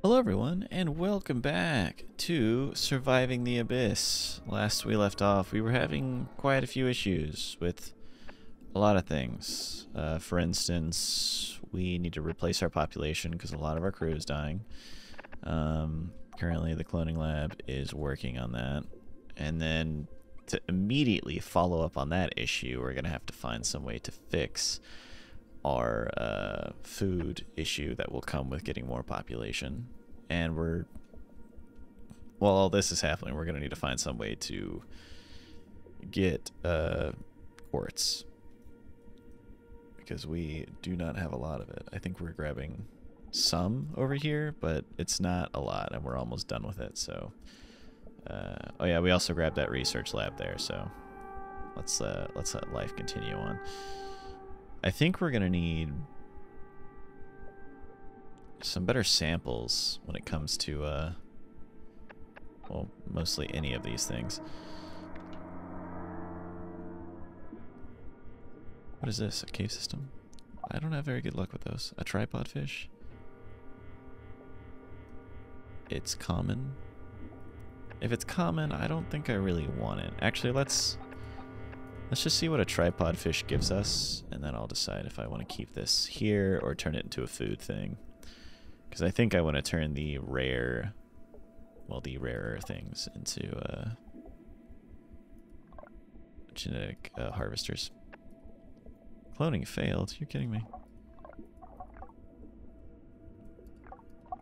Hello, everyone, and welcome back to Surviving the Abyss. Last we left off, we were having quite a few issues with a lot of things. Uh, for instance, we need to replace our population because a lot of our crew is dying. Um, currently, the cloning lab is working on that. And then to immediately follow up on that issue, we're going to have to find some way to fix our uh, food issue that will come with getting more population. And we're, while all this is happening, we're going to need to find some way to get uh, quartz. Because we do not have a lot of it. I think we're grabbing some over here, but it's not a lot, and we're almost done with it, so... Uh, oh yeah, we also grabbed that research lab there, so let's uh, let's let life continue on. I think we're gonna need some better samples when it comes to, uh, well, mostly any of these things. What is this? A cave system? I don't have very good luck with those. A tripod fish? It's common. If it's common, I don't think I really want it. Actually, let's let's just see what a tripod fish gives us, and then I'll decide if I want to keep this here or turn it into a food thing. Because I think I want to turn the rare, well, the rarer things into uh, genetic uh, harvesters. Cloning failed. You're kidding me.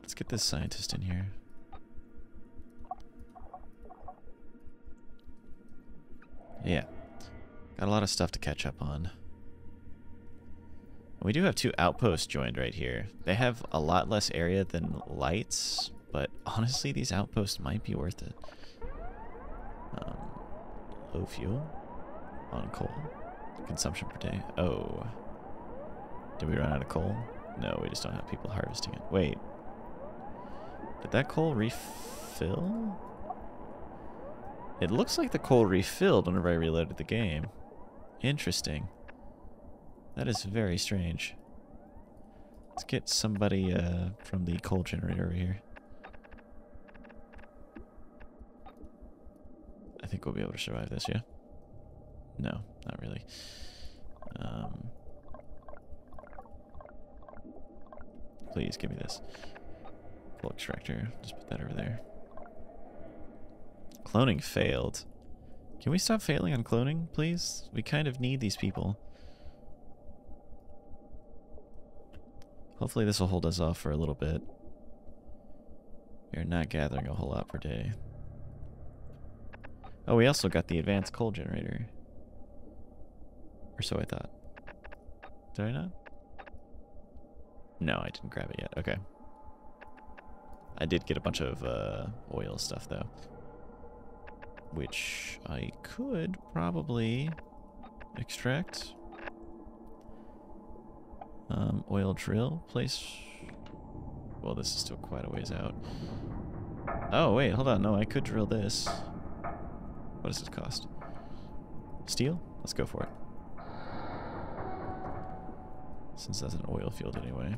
Let's get this scientist in here. Yeah. Got a lot of stuff to catch up on. We do have two outposts joined right here. They have a lot less area than lights, but honestly, these outposts might be worth it. Um, low fuel on coal. Consumption per day. Oh. Did we run out of coal? No, we just don't have people harvesting it. Wait. Did that coal refill? It looks like the coal refilled whenever I reloaded the game. Interesting. That is very strange. Let's get somebody uh, from the coal generator over here. I think we'll be able to survive this, yeah? No, not really. Um, please give me this. Coal extractor. Just put that over there. Cloning failed. Can we stop failing on cloning, please? We kind of need these people. Hopefully this will hold us off for a little bit. We are not gathering a whole lot per day. Oh, we also got the advanced coal generator. Or so I thought. Did I not? No, I didn't grab it yet. Okay. I did get a bunch of uh, oil stuff, though which I could probably extract. Um, oil drill, place... Well, this is still quite a ways out. Oh, wait, hold on. No, I could drill this. What does this cost? Steel? Let's go for it. Since that's an oil field anyway.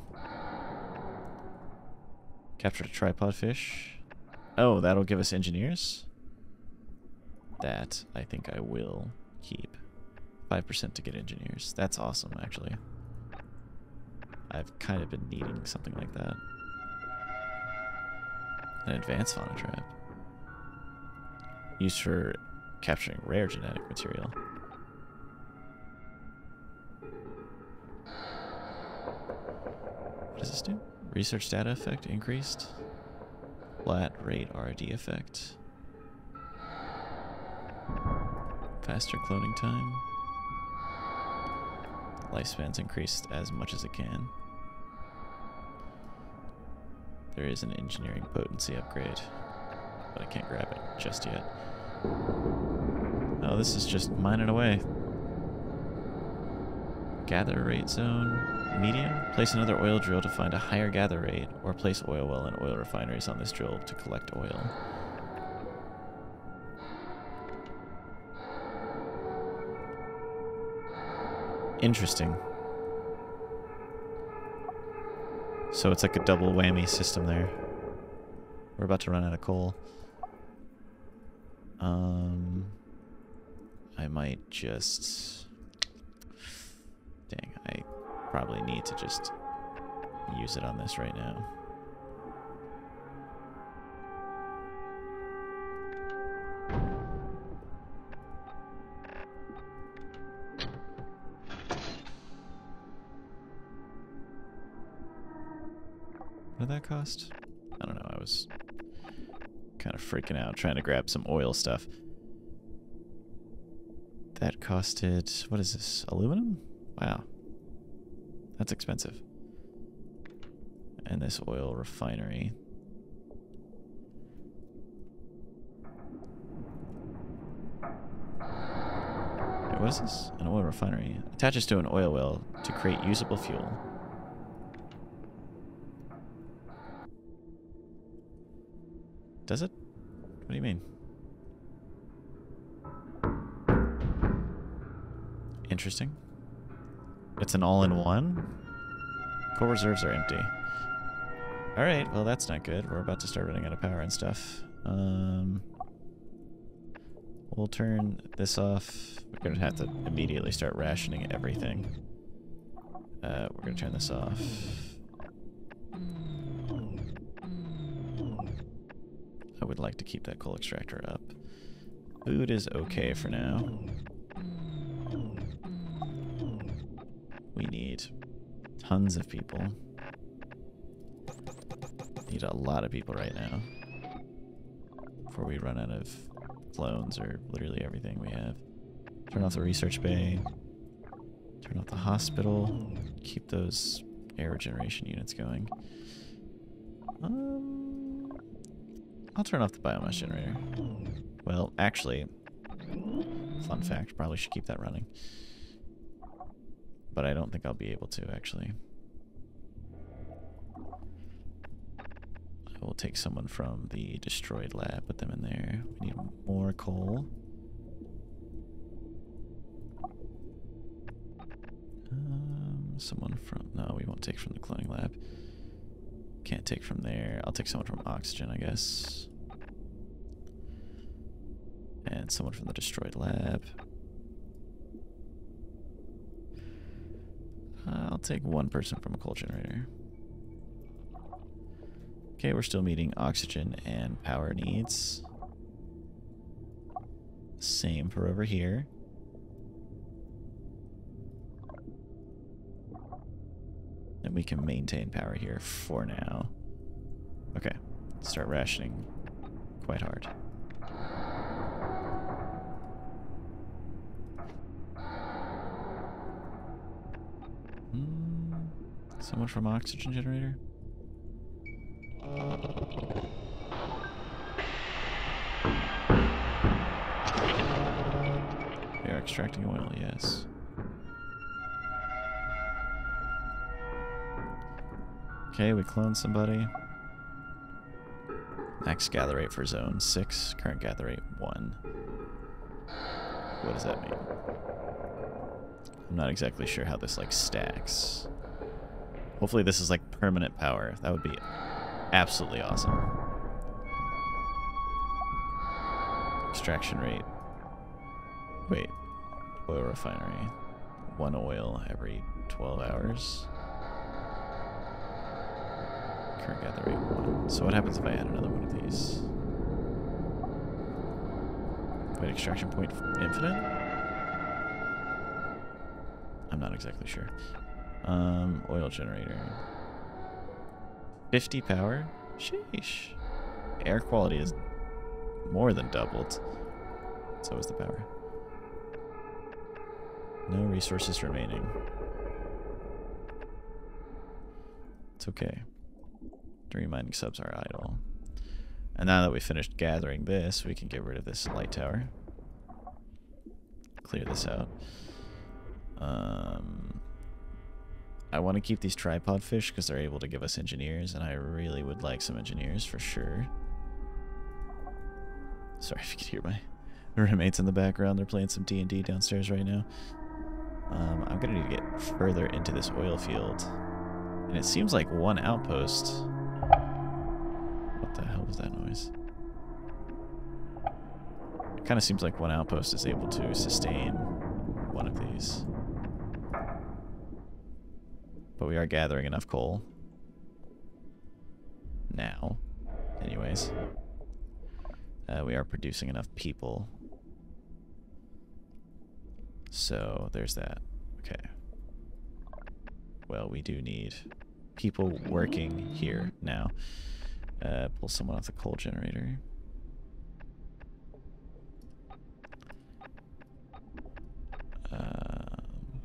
Captured a tripod fish. Oh, that'll give us engineers? That I think I will keep. 5% to get engineers. That's awesome, actually. I've kind of been needing something like that. An advanced fauna trap. Used for capturing rare genetic material. What does this do? Research data effect increased. Flat rate RD effect. Faster cloning time. Lifespan's increased as much as it can. There is an engineering potency upgrade, but I can't grab it just yet. Oh, this is just mining away. Gather rate zone. Medium. Place another oil drill to find a higher gather rate, or place oil well and oil refineries on this drill to collect oil. Interesting. So it's like a double whammy system there. We're about to run out of coal. Um, I might just... Dang, I probably need to just use it on this right now. What did that cost? I don't know, I was kind of freaking out trying to grab some oil stuff. That costed, what is this, aluminum? Wow. That's expensive. And this oil refinery. What is this? An oil refinery. Attaches to an oil well to create usable fuel. Does it? What do you mean? Interesting. It's an all-in-one? Coal reserves are empty. Alright, well that's not good. We're about to start running out of power and stuff. Um, we'll turn this off. We're going to have to immediately start rationing everything. Uh, we're going to turn this off. I would like to keep that coal extractor up. Food is okay for now. We need tons of people. Need a lot of people right now. Before we run out of clones or literally everything we have. Turn off the research bay. Turn off the hospital. Keep those air regeneration units going. Um, I'll turn off the biomass generator. Well, actually, fun fact, probably should keep that running. But I don't think I'll be able to, actually. I will take someone from the destroyed lab, put them in there. We need more coal. Um, someone from... No, we won't take from the cloning lab. Can't take from there. I'll take someone from oxygen, I guess. And someone from the destroyed lab. Uh, I'll take one person from a coal generator. Okay, we're still meeting oxygen and power needs. Same for over here. We can maintain power here for now. Okay, start rationing quite hard. Hmm, someone from oxygen generator? We are extracting oil, yes. Okay, we cloned somebody. Max gather rate for zone 6, current gather rate 1. What does that mean? I'm not exactly sure how this like stacks. Hopefully this is like permanent power. That would be absolutely awesome. Extraction rate. Wait. Oil refinery. One oil every 12 hours. Current gather rate one. So what happens if I add another one of these? Wait, extraction point infinite? I'm not exactly sure. Um, oil generator. 50 power? Sheesh. Air quality is more than doubled. So is the power. No resources remaining. It's okay. Three mining subs are idle. And now that we finished gathering this, we can get rid of this light tower. Clear this out. Um, I want to keep these tripod fish because they're able to give us engineers, and I really would like some engineers for sure. Sorry if you could hear my roommates in the background. They're playing some D&D downstairs right now. Um, I'm going to need to get further into this oil field. And it seems like one outpost. What the hell was that noise? Kind of seems like one outpost is able to sustain one of these. But we are gathering enough coal. Now. Anyways. Uh, we are producing enough people. So, there's that. Okay. Well, we do need people working here now. Uh, pull someone off the coal generator. Um,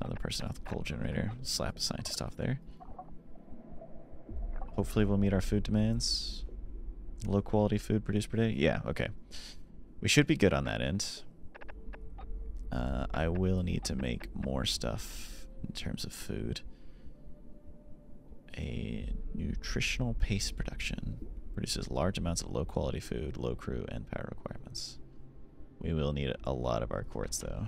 another person off the coal generator. Slap a scientist off there. Hopefully we'll meet our food demands. Low quality food produced per day? Yeah, okay. We should be good on that end. Uh, I will need to make more stuff in terms of food. A nutritional paste production produces large amounts of low quality food, low crew, and power requirements. We will need a lot of our quartz though.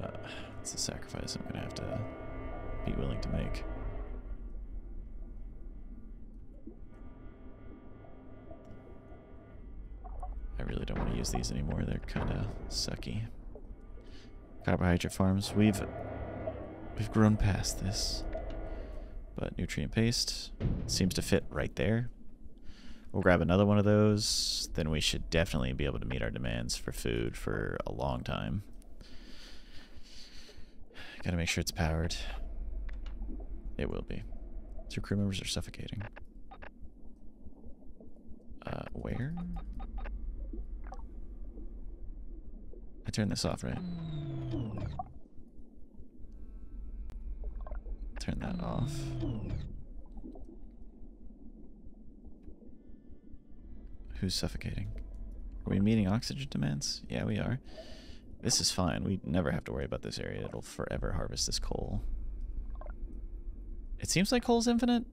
Uh, it's a sacrifice I'm gonna have to be willing to make. I really don't want to use these anymore. They're kind of sucky. Carbohydrate farms. We've we've grown past this. But nutrient paste seems to fit right there. We'll grab another one of those. Then we should definitely be able to meet our demands for food for a long time. Gotta make sure it's powered. It will be. Two crew members are suffocating. Uh, where? I turned this off, right? Turn that off. Who's suffocating? Are we meeting oxygen demands? Yeah, we are. This is fine. We never have to worry about this area. It'll forever harvest this coal. It seems like coal's infinite.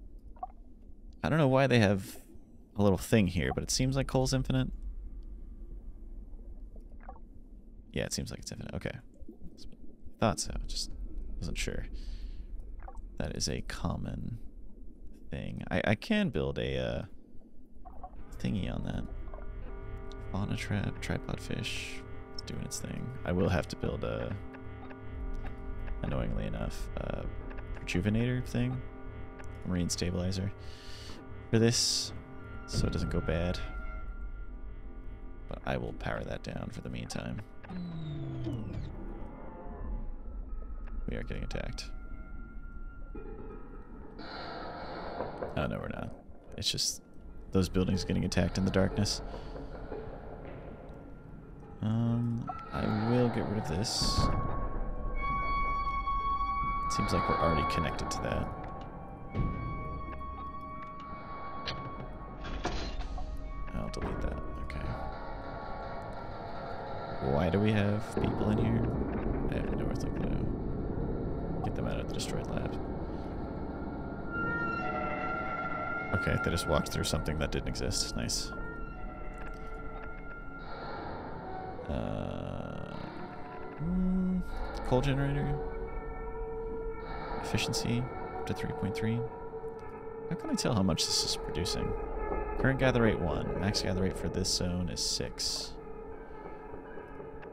I don't know why they have a little thing here, but it seems like coal's infinite. Yeah, it seems like it's infinite. Okay. Thought so. Just wasn't sure. That is a common thing. I, I can build a uh, thingy on that. Fauna trap, tripod fish, doing its thing. I will have to build a, annoyingly enough, a rejuvenator thing, marine stabilizer for this, so it doesn't go bad. But I will power that down for the meantime. We are getting attacked. Oh, no, we're not. It's just those buildings getting attacked in the darkness. Um, I will get rid of this. Seems like we're already connected to that. I'll delete that. Okay. Why do we have people in here? I have no earthly clue. Get them out of the destroyed lab. Okay, they just walked through something that didn't exist. Nice. Uh, mm, coal generator. Efficiency to 3.3. How can I tell how much this is producing? Current gather rate 1. Max gather rate for this zone is 6.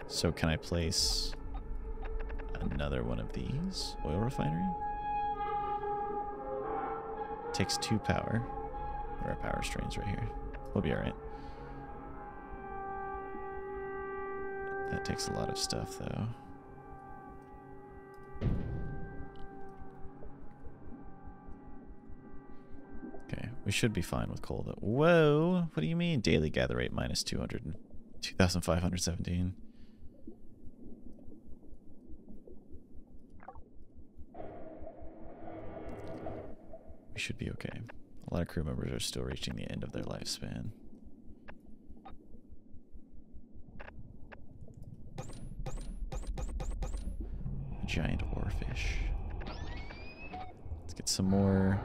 So can I place another one of these? Oil refinery? Takes 2 power. There are power strains right here. We'll be alright. That takes a lot of stuff, though. Okay, we should be fine with coal, though. Whoa! What do you mean? Daily gather rate minus 200 2,517. We should be okay. A lot of crew members are still reaching the end of their lifespan. giant oarfish. Let's get some more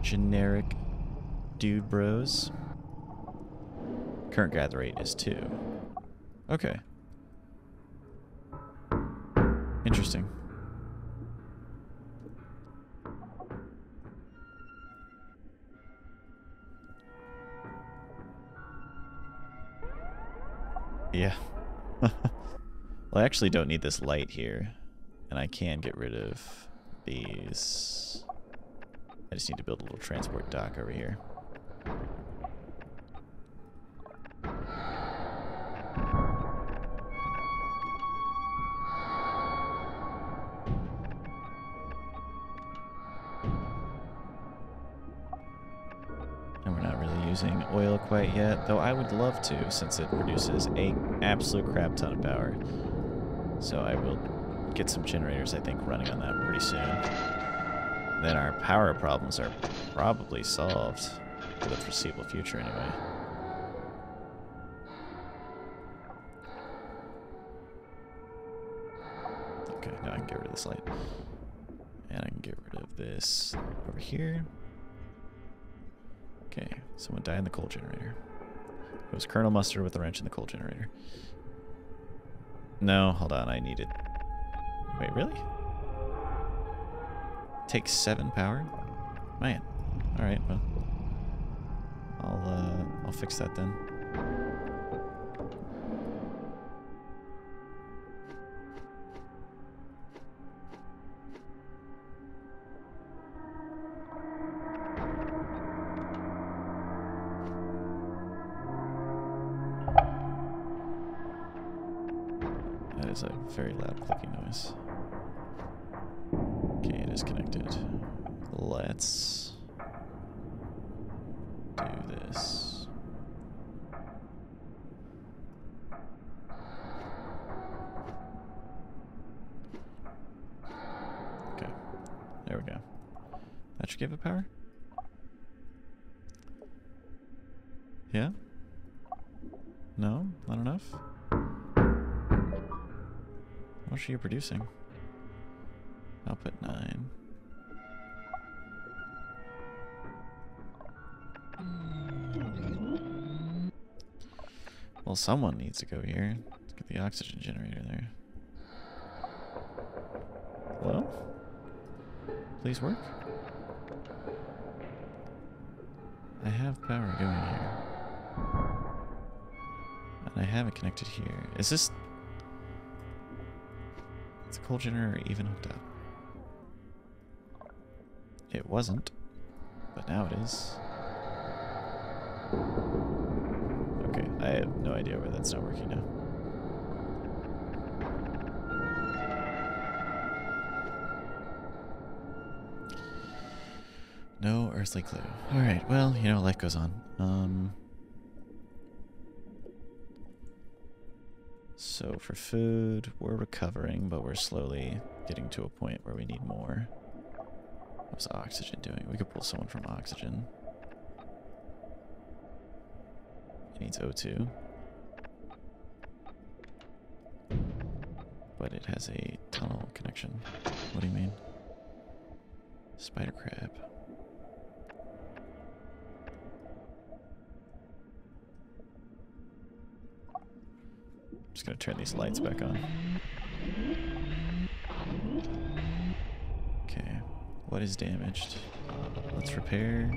generic dude bros. Current gather rate is 2. Okay. Interesting. Yeah. well, I actually don't need this light here. And I can get rid of these. I just need to build a little transport dock over here. Yet, though I would love to since it produces a absolute crap ton of power. So I will get some generators, I think, running on that pretty soon. Then our power problems are probably solved for the foreseeable future anyway. Okay, now I can get rid of this light. And I can get rid of this over here. Okay, someone died in the coal generator. It was Colonel Mustard with the wrench in the coal generator. No, hold on, I needed... Wait, really? Takes seven power? Man. Alright, well. I'll, uh, I'll fix that then. Okay, it is connected. Let's do this. Okay, there we go. That should give it power? Yeah? No? Not enough? Much are you producing? Output 9. Well, someone needs to go here. Let's get the oxygen generator there. Hello? Please work? I have power going here. And I have it connected here. Is this... Is the coal generator even hooked up? It wasn't, but now it is. Okay, I have no idea why that's not working now. No earthly clue. Alright, well, you know, life goes on. Um... So for food, we're recovering, but we're slowly getting to a point where we need more. What's oxygen doing? We could pull someone from oxygen. It needs O2. But it has a tunnel connection. What do you mean? Spider crab. Just gonna turn these lights back on. Okay, what is damaged? Let's repair.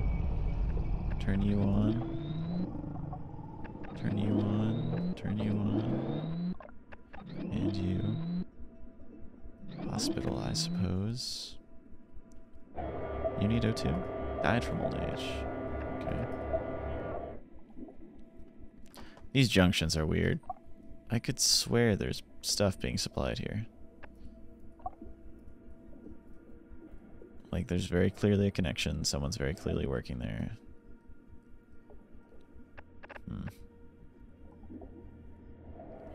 Turn you on. Turn you on. Turn you on. And you. Hospital, I suppose. You need O2? Died from old age. Okay. These junctions are weird. I could swear there's stuff being supplied here. Like, there's very clearly a connection. Someone's very clearly working there. Hmm.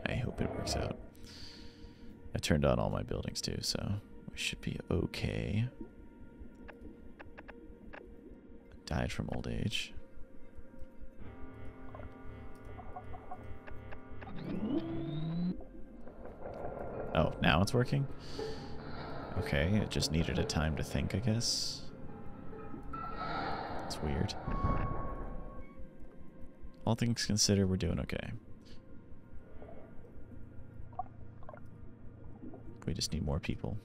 I hope it works out. I turned on all my buildings too, so we should be okay. Died from old age. Oh, now it's working? Okay, it just needed a time to think, I guess. It's weird. All things considered, we're doing okay. We just need more people.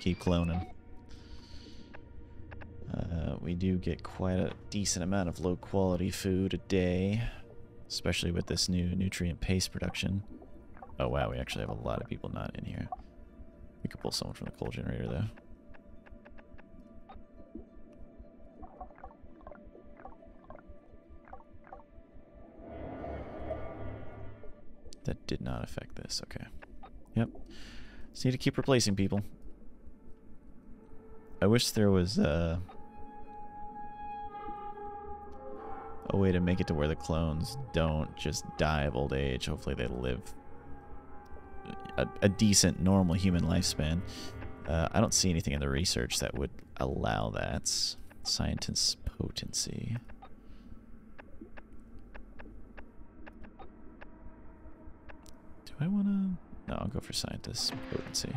Keep cloning. Uh, we do get quite a decent amount of low quality food a day, especially with this new nutrient paste production. Oh wow, we actually have a lot of people not in here. We could pull someone from the coal generator though. That did not affect this, okay. Yep. Just need to keep replacing people. I wish there was uh, a way to make it to where the clones don't just die of old age. Hopefully they live a, a decent, normal human lifespan. Uh, I don't see anything in the research that would allow that. Scientist's potency. Do I want to... No, I'll go for scientist's potency.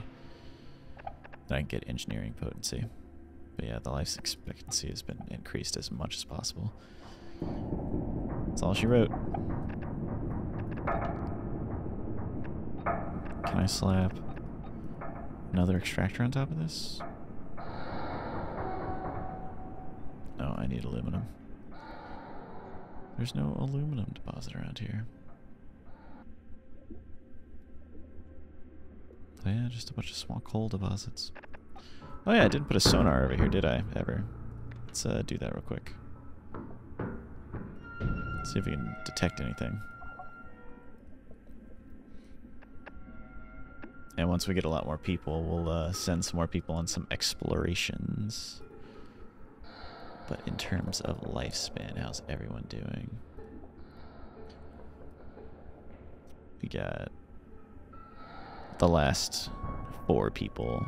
Then I can get engineering potency. But yeah, the life expectancy has been increased as much as possible. That's all she wrote. Can I slap another extractor on top of this? No, I need aluminum. There's no aluminum deposit around here. Oh yeah, just a bunch of small coal deposits. Oh yeah, I didn't put a sonar over here, did I? Ever. Let's uh, do that real quick. See if we can detect anything. And once we get a lot more people, we'll uh, send some more people on some explorations. But in terms of lifespan, how's everyone doing? We got the last four people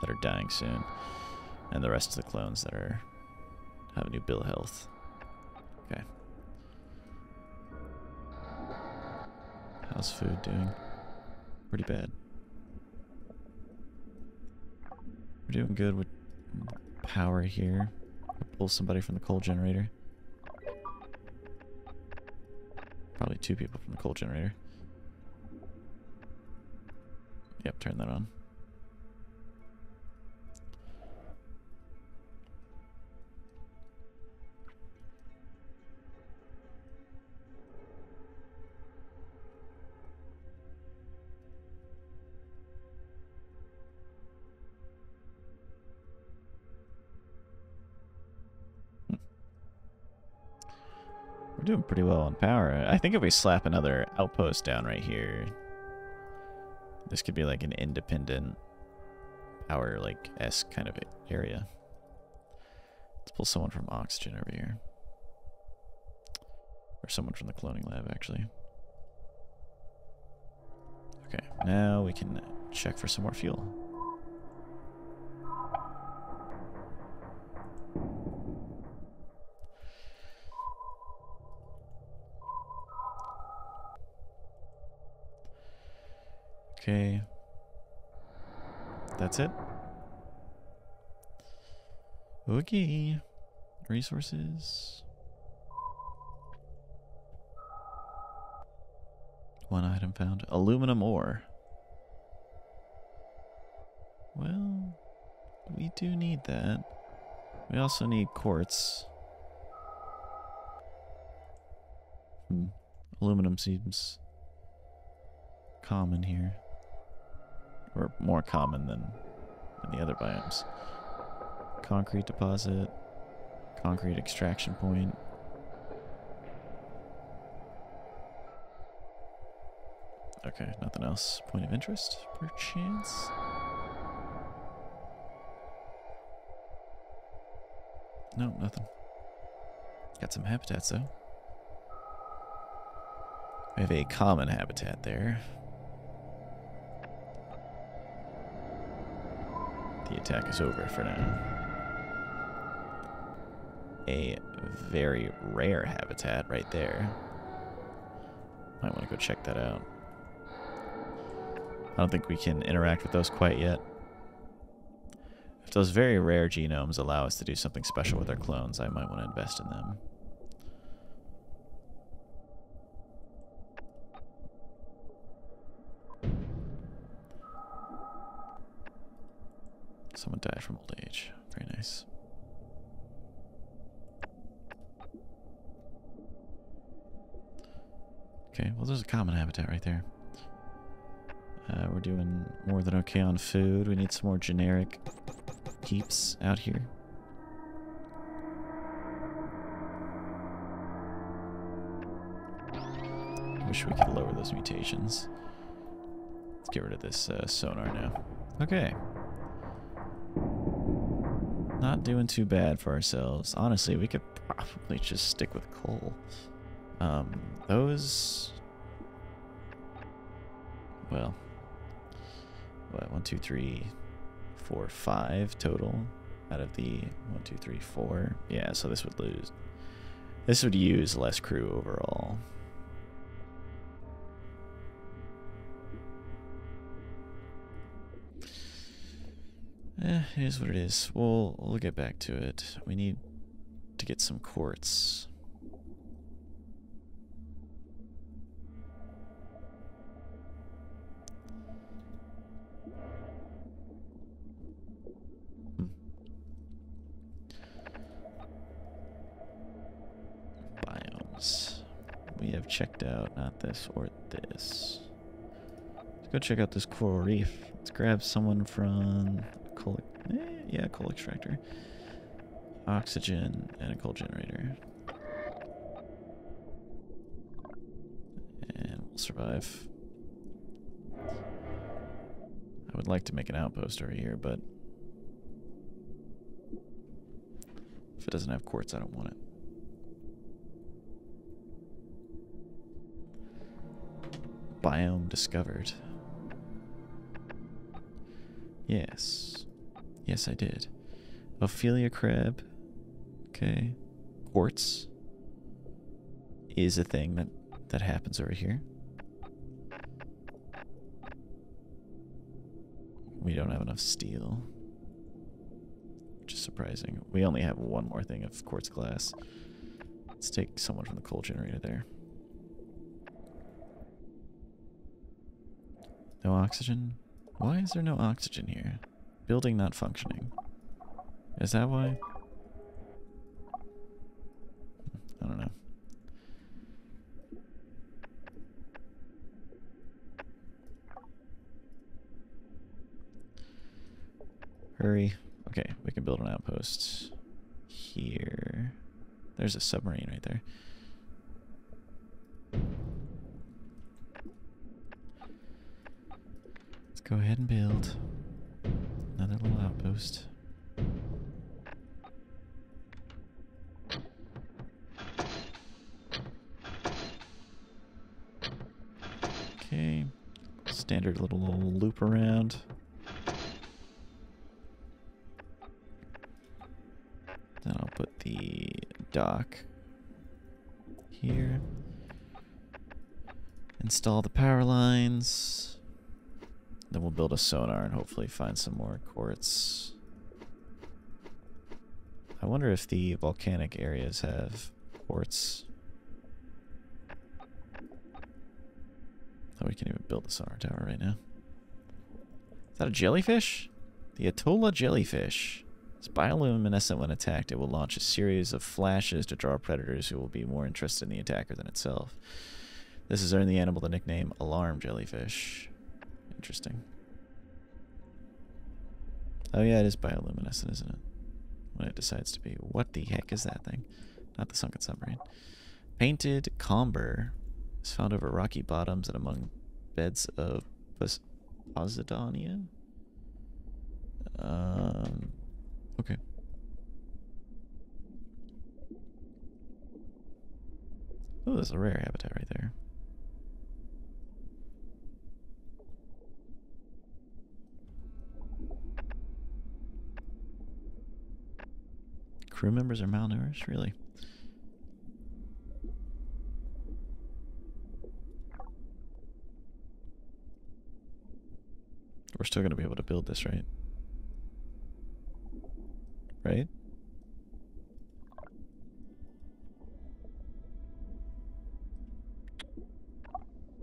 that are dying soon, and the rest of the clones that are have new bill health. How's food doing? Pretty bad. We're doing good with power here. pull somebody from the coal generator. Probably two people from the coal generator. Yep, turn that on. Doing pretty well on power. I think if we slap another outpost down right here, this could be like an independent power like S kind of area. Let's pull someone from oxygen over here. Or someone from the cloning lab, actually. Okay, now we can check for some more fuel. That's it. Okay. Resources. One item found. Aluminum ore. Well, we do need that. We also need quartz. Hmm. Aluminum seems common here or more common than in the other biomes. Concrete deposit, concrete extraction point. Okay, nothing else. Point of interest, perchance? No, nothing. Got some habitats, though. We have a common habitat there. Attack is over for now. A very rare habitat right there. Might want to go check that out. I don't think we can interact with those quite yet. If those very rare genomes allow us to do something special with our clones, I might want to invest in them. Someone died from old age. Very nice. Okay, well there's a common habitat right there. Uh, we're doing more than okay on food. We need some more generic keeps out here. Wish we could lower those mutations. Let's get rid of this uh, sonar now. Okay. Not doing too bad for ourselves. Honestly, we could probably just stick with coal. Um, those... Well... What, one, two, three, four, five total out of the one, two, three, four. Yeah, so this would lose. This would use less crew overall. Eh, it is what it is. We'll, we'll get back to it. We need to get some quartz. Biomes. We have checked out not this or this. Let's go check out this coral reef. Let's grab someone from coal, eh, yeah, coal extractor, oxygen, and a coal generator. And we'll survive. I would like to make an outpost over here, but if it doesn't have quartz, I don't want it. Biome discovered. Yes. Yes, I did. Ophelia crab. Okay. Quartz is a thing that that happens over here. We don't have enough steel. Which is surprising. We only have one more thing of quartz glass. Let's take someone from the coal generator there. No oxygen? Why is there no oxygen here? Building not functioning. Is that why? I don't know. Hurry. Okay, we can build an outpost here. There's a submarine right there. Let's go ahead and build another little outpost. Okay, standard little, little loop around. Then I'll put the dock here. Install the power lines. Then we'll build a sonar and hopefully find some more quartz. I wonder if the volcanic areas have quartz. Oh, we can even build the sonar tower right now. Is that a jellyfish? The Atolla jellyfish. It's bioluminescent when attacked. It will launch a series of flashes to draw predators who will be more interested in the attacker than itself. This has earned the animal the nickname Alarm Jellyfish. Interesting. Oh yeah, it is bioluminescent, isn't it? When it decides to be. What the heck is that thing? Not the sunken submarine. Painted comber is found over rocky bottoms and among beds of Pos Posidonia. Um, okay. Oh, there's a rare habitat right there. Crew members are malnourished? Really? We're still going to be able to build this, right? Right?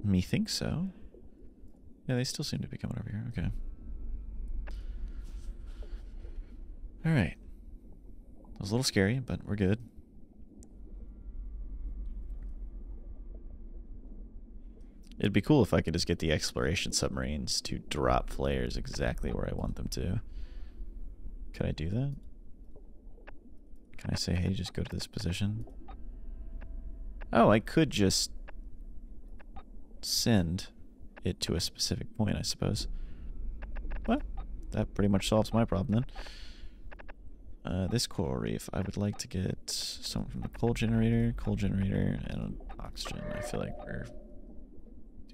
Me think so. Yeah, they still seem to be coming over here. Okay. All right. It was a little scary, but we're good. It'd be cool if I could just get the exploration submarines to drop flares exactly where I want them to. Can I do that? Can I say, hey, just go to this position? Oh, I could just send it to a specific point, I suppose. Well, that pretty much solves my problem then. Uh, this coral reef, I would like to get something from the coal generator, coal generator, and oxygen. I feel like we're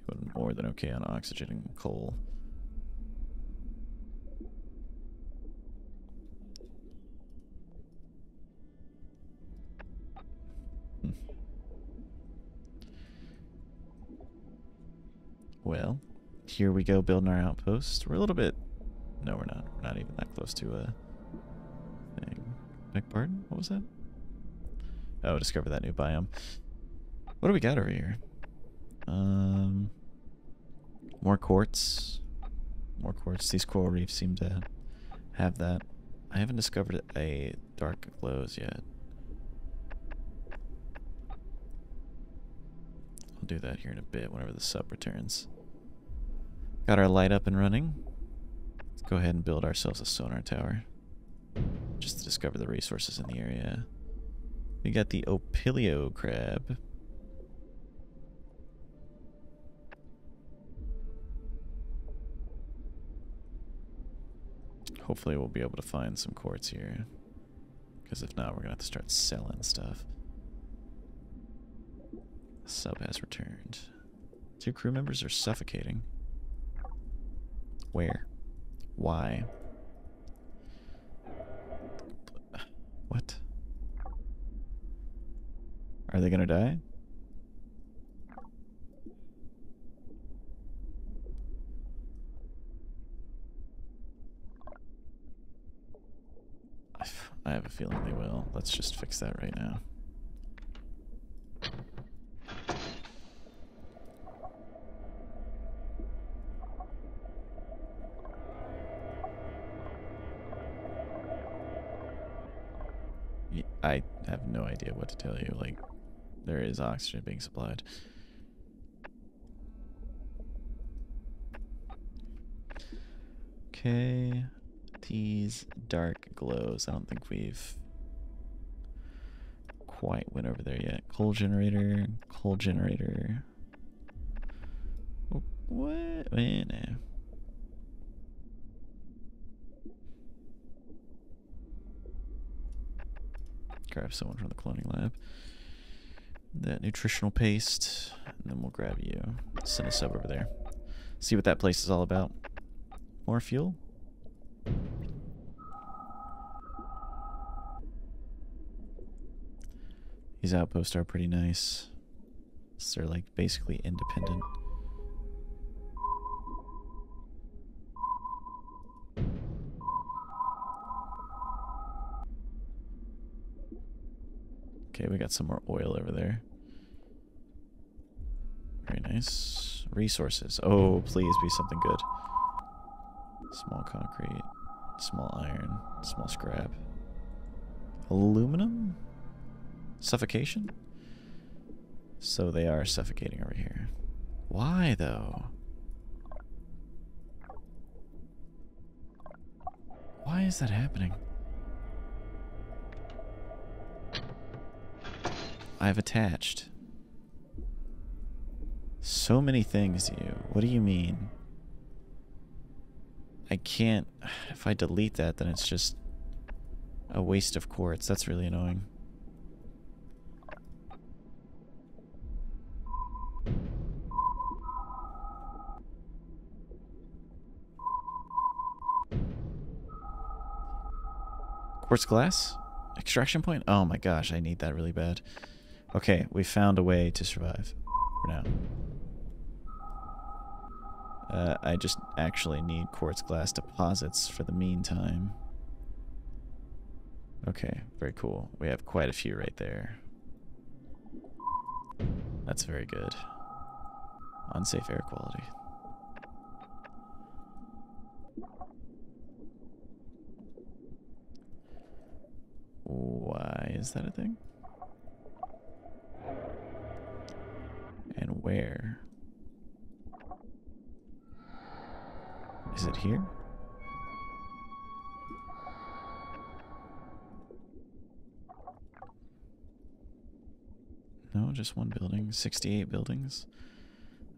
doing more than okay on oxygen and coal. Hmm. Well, here we go building our outpost. We're a little bit... No, we're not. We're not even that close to a Beg pardon? What was that? Oh, discover that new biome. What do we got over here? Um, more quartz. More quartz. These coral reefs seem to have that. I haven't discovered a dark glows yet. I'll do that here in a bit whenever the sub returns. Got our light up and running. Let's go ahead and build ourselves a sonar tower. Just to discover the resources in the area. We got the Opilio crab. Hopefully we'll be able to find some quartz here. Because if not, we're going to have to start selling stuff. Sub has returned. Two crew members are suffocating. Where? Why? What? Are they gonna die? I have a feeling they will. Let's just fix that right now. I have no idea what to tell you. Like, there is oxygen being supplied. Okay. These dark glows. I don't think we've quite went over there yet. Coal generator, coal generator. What? Wait, no. Grab someone from the cloning lab. That nutritional paste, and then we'll grab you. Send sub over there. See what that place is all about. More fuel? These outposts are pretty nice. So they're like basically independent. Okay, we got some more oil over there. Very nice. Resources. Oh, please be something good. Small concrete, small iron, small scrap. Aluminum? Suffocation? So they are suffocating over here. Why, though? Why is that happening? I've attached. So many things to you. What do you mean? I can't... If I delete that, then it's just a waste of quartz. That's really annoying. Quartz glass? Extraction point? Oh my gosh, I need that really bad. Okay, we found a way to survive for now. Uh, I just actually need quartz glass deposits for the meantime. Okay, very cool. We have quite a few right there. That's very good. Unsafe air quality. Why is that a thing? where? Is it here? No, just one building. 68 buildings.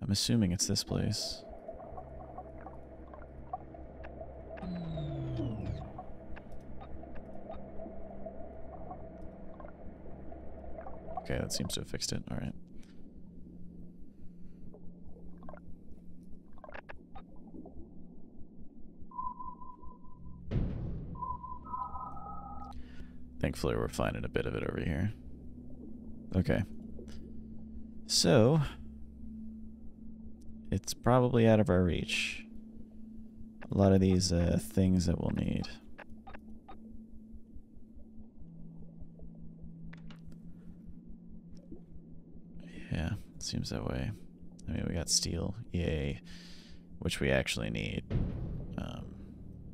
I'm assuming it's this place. Okay, that seems to have fixed it. All right. Thankfully, we're finding a bit of it over here. Okay. So, it's probably out of our reach. A lot of these uh, things that we'll need. Yeah, seems that way. I mean, we got steel, yay, which we actually need. Um,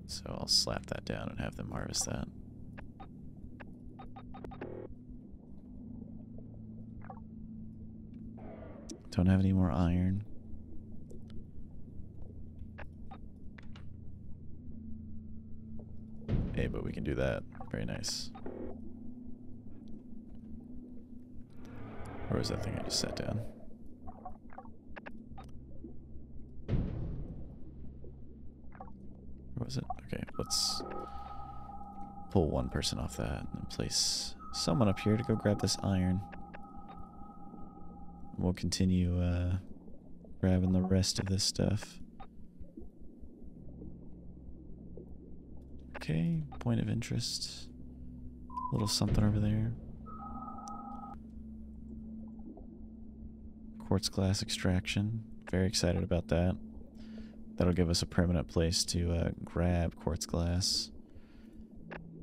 so I'll slap that down and have them harvest that. Don't have any more iron. Hey, but we can do that. Very nice. Where was that thing I just sat down? Where was it? Okay, let's pull one person off that and place someone up here to go grab this iron. We'll continue uh, grabbing the rest of this stuff. Okay, point of interest. A little something over there. Quartz glass extraction. Very excited about that. That'll give us a permanent place to uh, grab quartz glass.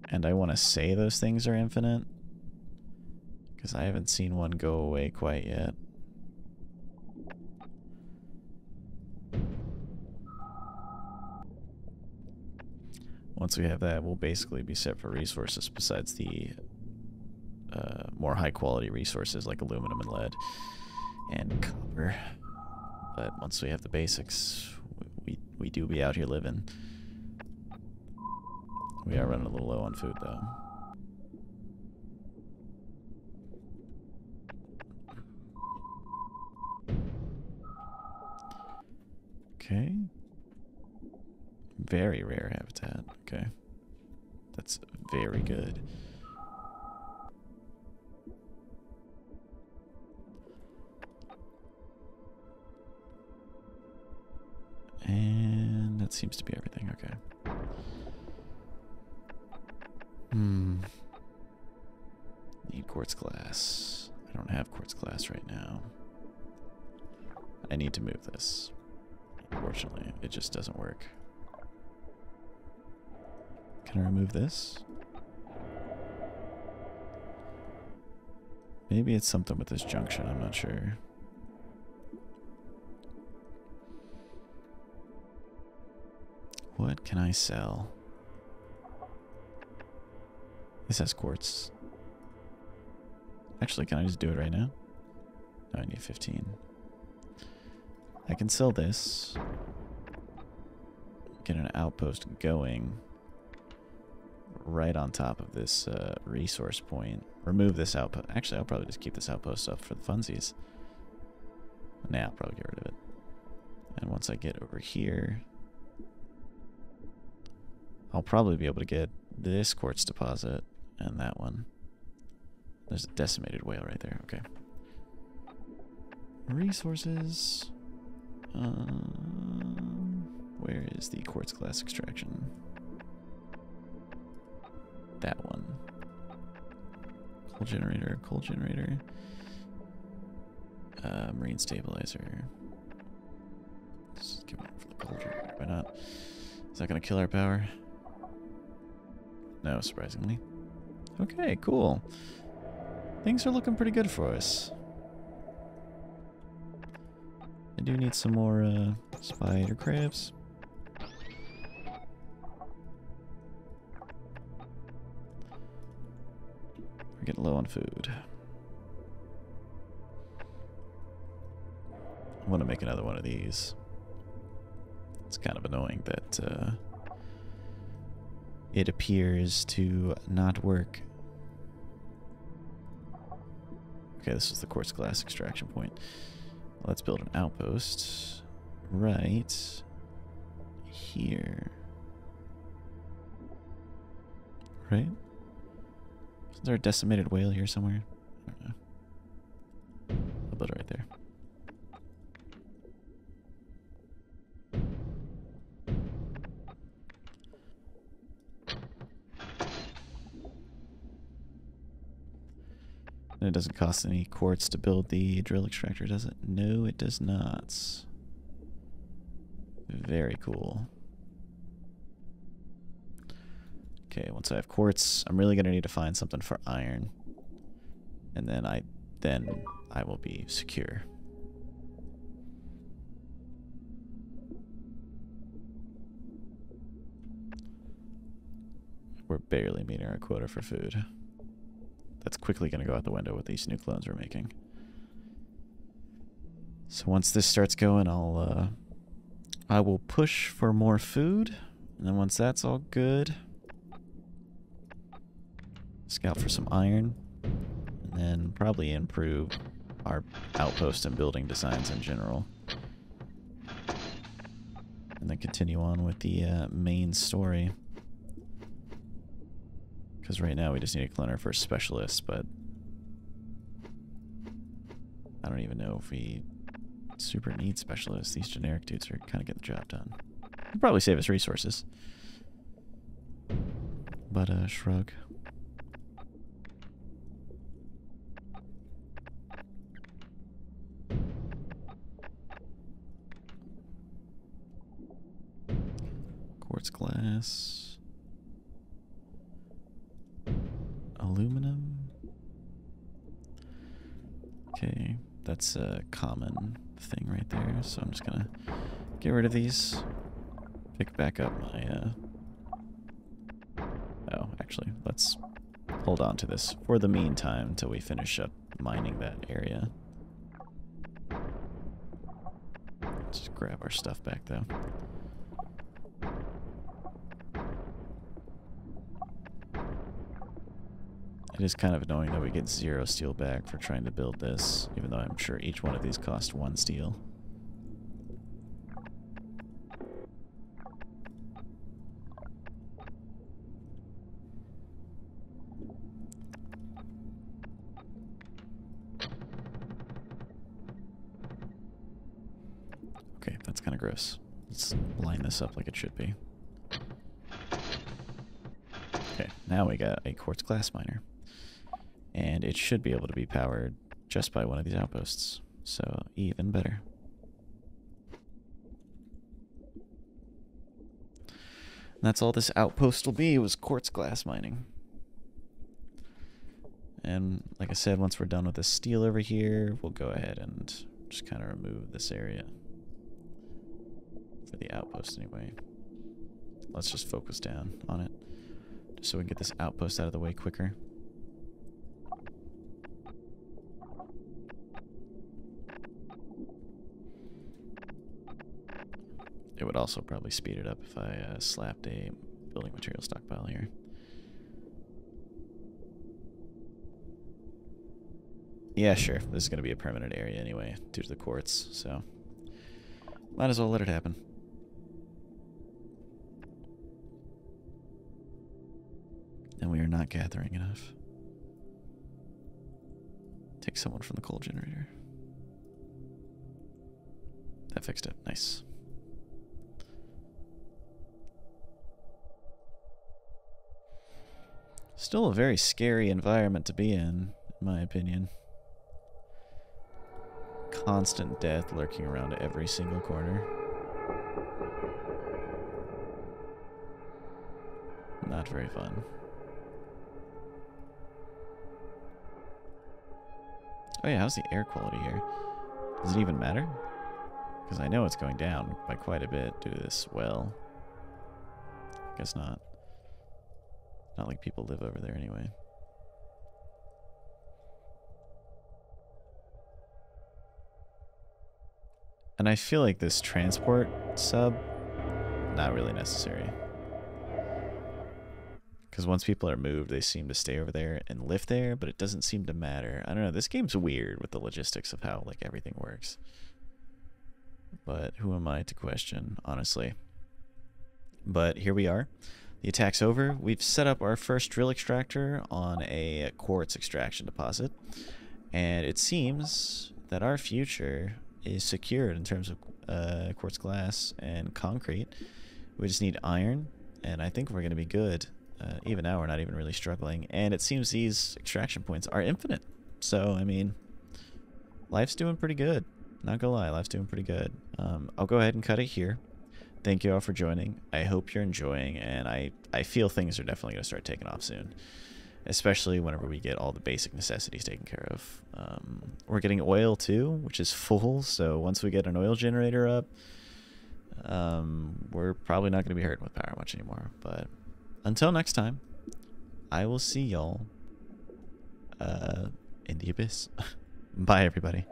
And I want to say those things are infinite. Because I haven't seen one go away quite yet. Once we have that, we'll basically be set for resources besides the uh, more high quality resources like aluminum and lead and copper. But once we have the basics, we, we do be out here living. We are running a little low on food though. Okay. Very rare habitat. Okay. That's very good. And that seems to be everything. Okay. Hmm. Need quartz glass. I don't have quartz glass right now. I need to move this. Unfortunately, it just doesn't work. Can I remove this? Maybe it's something with this junction, I'm not sure. What can I sell? This has quartz. Actually, can I just do it right now? No, I need 15. I can sell this. Get an outpost going right on top of this uh, resource point. Remove this outpost. Actually, I'll probably just keep this outpost up for the funsies. Now, I'll probably get rid of it. And once I get over here, I'll probably be able to get this quartz deposit and that one. There's a decimated whale right there. Okay. Resources. Um, where is the quartz glass extraction? That one. Coal generator, coal generator. Uh, marine stabilizer. Let's give it for the coal generator. Why not? Is that going to kill our power? No, surprisingly. Okay, cool. Things are looking pretty good for us. I do need some more uh, spider crabs. Low on food. I want to make another one of these. Let's kind of annoying that uh, it appears to not work. Okay, this is the quartz glass extraction point. Let's build an outpost right here. Right? Is there a decimated whale here somewhere? I don't know. I'll it right there. And it doesn't cost any quartz to build the drill extractor, does it? No, it does not. Very cool. Okay, once I have quartz, I'm really gonna need to find something for iron. And then I then I will be secure. We're barely meeting our quota for food. That's quickly going to go out the window with these new clones we're making. So once this starts going, I'll uh, I will push for more food, and then once that's all good, scout for some iron, and then probably improve our outpost and building designs in general. And then continue on with the uh, main story. Because right now we just need a cloner for specialists, but I don't even know if we super need specialists. These generic dudes are kind of getting the job done. They'll probably save us resources. But, uh, shrug. Quartz glass. aluminum. Okay, that's a common thing right there. So I'm just gonna get rid of these. Pick back up my, uh... Oh, actually, let's hold on to this for the meantime until we finish up mining that area. Just grab our stuff back though. It is kind of annoying that we get zero steel back for trying to build this, even though I'm sure each one of these cost one steel. Okay, that's kind of gross. Let's line this up like it should be. Okay, now we got a quartz glass miner and it should be able to be powered just by one of these outposts. So even better. And that's all this outpost will be, was quartz glass mining. And like I said, once we're done with the steel over here, we'll go ahead and just kind of remove this area. For the outpost anyway. Let's just focus down on it. Just so we can get this outpost out of the way quicker. It would also probably speed it up if I uh, slapped a building material stockpile here. Yeah, sure. This is going to be a permanent area anyway, due to the quartz, so... Might as well let it happen. And we are not gathering enough. Take someone from the coal generator. That fixed it. Nice. Still a very scary environment to be in, in my opinion. Constant death lurking around every single corner. Not very fun. Oh yeah, how's the air quality here? Does it even matter? Because I know it's going down by quite a bit due to this well. Guess not. Not like people live over there anyway. And I feel like this transport sub not really necessary. Because once people are moved, they seem to stay over there and live there, but it doesn't seem to matter. I don't know. This game's weird with the logistics of how like everything works. But who am I to question, honestly? But here we are. The attack's over. We've set up our first drill extractor on a quartz extraction deposit. And it seems that our future is secured in terms of uh, quartz glass and concrete. We just need iron, and I think we're going to be good. Uh, even now, we're not even really struggling. And it seems these extraction points are infinite. So, I mean, life's doing pretty good. Not gonna lie, life's doing pretty good. Um, I'll go ahead and cut it here. Thank you all for joining. I hope you're enjoying, and I, I feel things are definitely going to start taking off soon. Especially whenever we get all the basic necessities taken care of. Um, we're getting oil too, which is full, so once we get an oil generator up, um, we're probably not going to be hurting with power much anymore. But until next time, I will see y'all uh, in the abyss. Bye, everybody.